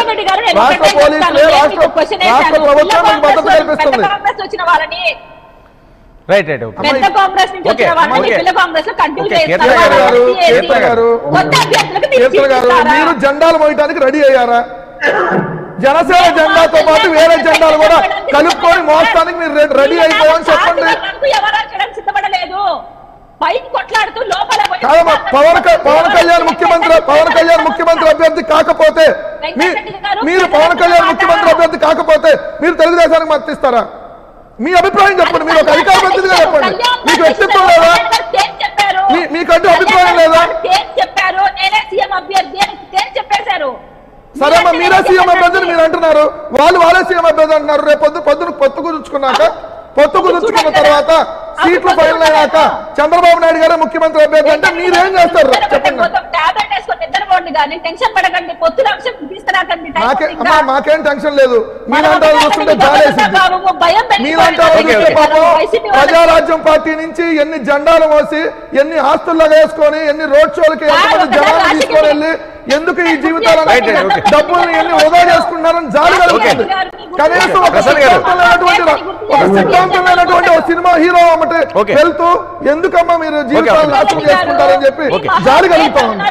రాష్ట్ర పోలీసులే రాష్ట్ర రాష్ట్ర. ప్రభుత్వం మీకు మద్దతు కల్పిస్తుంది. వచ్చిన వాళ్ళని రైట్ రైట్ పెద్ద కాంగ్రెస్ నుంచి వచ్చిన వాళ్ళని. పిల్ల కాంగ్రెస్లో కంటిన్యూ చేస్తారు మీరు జెండాలు మోయటానికి రెడీ అయ్యారా? జనసేన జెండాతో పాటు వేరే జెండాలు కూడా కలుపుకొని మోస్తానికి మీరు రెడీ అయిపోవని చెప్పండి. పవన్ పవన్ కళ్యాణ్ ముఖ్యమంత్రి పవన్ కళ్యాణ్ ముఖ్యమంత్రి అభ్యర్థి కాకపోతే మీరు పవన్ కళ్యాణ్ ముఖ్యమంత్రి అభ్యర్థి కాకపోతే మీరు తెలుగుదేశానికి మద్దతు ఇస్తారా మీ అభిప్రాయం చెప్పండి మీరు ఒక అధికార ప్రతినిధిగా చెప్పండి. మీకు వ్యక్తిత్వం లేదా? మీకంటూ అభిప్రాయం లేదా? చెప్పారు. నేనే సీఎం అభ్యర్థి అని తేల్చి చెప్పేశారు. సరే అమ్మా మీరే సీఎం అభ్యర్థి అని మీరు అంటున్నారు. వాళ్ళు వాళ్ళే సీఎం అభ్యర్థి అంటున్నారు. రేపు పొద్దు పొద్దున పొత్తు కుదుర్చుకున్నాక పొత్తు కుదుర్చుకున్న తర్వాత సీట్లు ఫైనల్ అయ్యాక చంద్రబాబు నాయుడు గారే ముఖ్యమంత్రి అభ్యర్థి అంటే మీరేం చేస్తారు? చెప్పండి. మాకే టెన్షన్ లేదు. మీలాంటి వాళ్ళు చూస్తుంటే జాలేసింది. మీలాంటి వాళ్ళు చూస్తే. పాపం ప్రజారాజ్యం పార్టీ నుంచి ఎన్ని జెండాలు మోసి ఎన్ని ఆస్తుల్లో వేసుకొని ఎన్ని రోడ్ షోలకి ఎంతమంది జనాలు తీసుకొని వెళ్ళి ఎందుకు ఈ జీవితాలను. డబ్బుల్ని ఎన్ని వృధా చేసుకుంటున్నారని జాలి కలుగుతుంది కనీసం ఒక సినిమా హీరో. వెళ్తూ ఎందుకమ్మా మీరు. నాశనం చేసుకుంటారని చెప్పి. జాలి కలుగుతా ఉంది